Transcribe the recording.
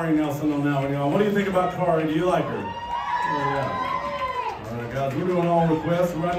Kari Nelson on that one, y'all. What do you think about Kari? Do you like her? Oh, yeah. All right, guys, we're doing all requests right now.